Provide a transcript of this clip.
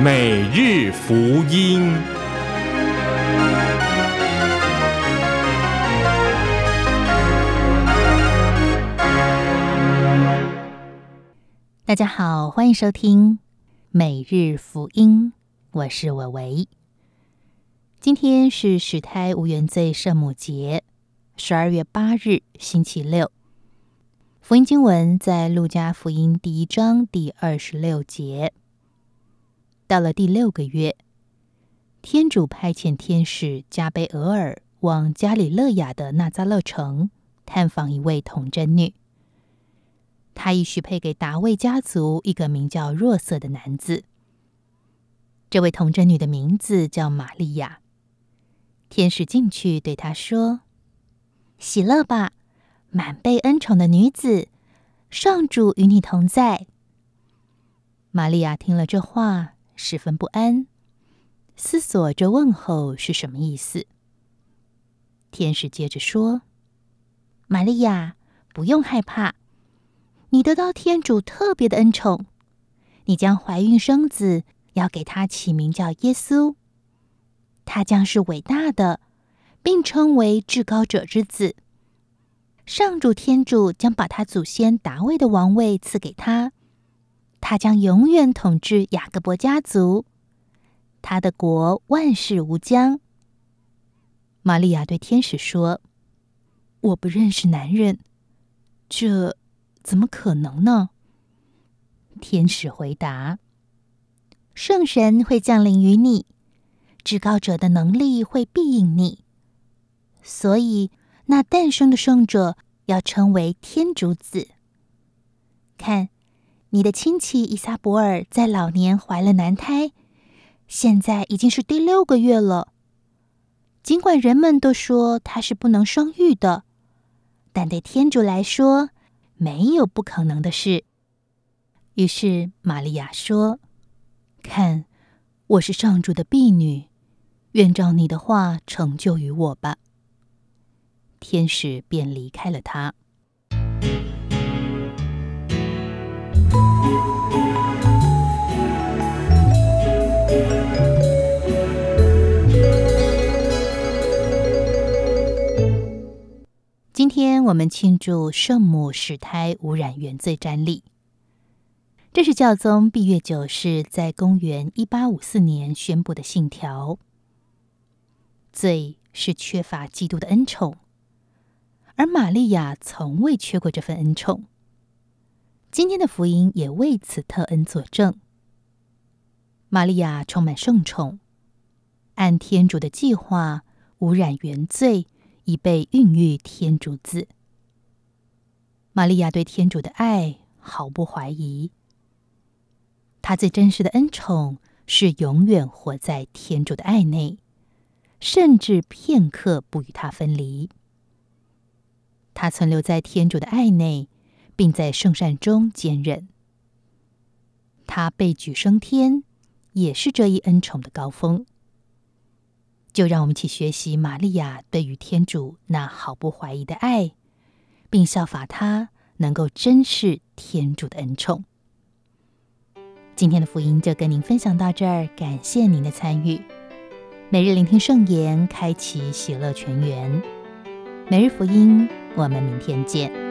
每日福音。大家好，欢迎收听每日福音，我是伟伟。今天是始胎无原罪圣母节，十二月八日，星期六。福音经文在路加福音第一章第二十六节。到了第六个月，天主派遣天使加贝俄尔往加里勒亚的纳扎勒城探访一位童贞女。他已许配给达卫家族一个名叫若瑟的男子。这位童贞女的名字叫玛利亚。天使进去对她说：“喜乐吧！”满被恩宠的女子，上主与你同在。玛利亚听了这话，十分不安，思索这问候是什么意思。天使接着说：“玛利亚，不用害怕，你得到天主特别的恩宠，你将怀孕生子，要给他起名叫耶稣。他将是伟大的，并称为至高者之子。”上主天主将把他祖先达卫的王位赐给他，他将永远统治雅各伯家族，他的国万世无疆。玛利亚对天使说：“我不认识男人，这怎么可能呢？”天使回答：“圣神会降临于你，至高者的能力会庇应你，所以。”那诞生的圣者要称为天主子。看，你的亲戚伊萨博尔在老年怀了男胎，现在已经是第六个月了。尽管人们都说他是不能生育的，但对天主来说，没有不可能的事。于是玛利亚说：“看，我是上主的婢女，愿照你的话成就于我吧。”天使便离开了他。今天我们庆祝圣母始胎无染原罪瞻礼，这是教宗闭月九世在公元一八五四年宣布的信条。罪是缺乏基督的恩宠。而玛利亚从未缺过这份恩宠。今天的福音也为此特恩作证。玛利亚充满圣宠，按天主的计划污染原罪，已被孕育天主子。玛利亚对天主的爱毫不怀疑，她最真实的恩宠是永远活在天主的爱内，甚至片刻不与他分离。他存留在天主的爱内，并在圣善中坚韧。他被举升天，也是这一恩宠的高峰。就让我们一起学习玛利亚对于天主那毫不怀疑的爱，并效法他，能够珍视天主的恩宠。今天的福音就跟您分享到这儿，感谢您的参与。每日聆听圣言，开启喜乐全员。每日福音。我们明天见。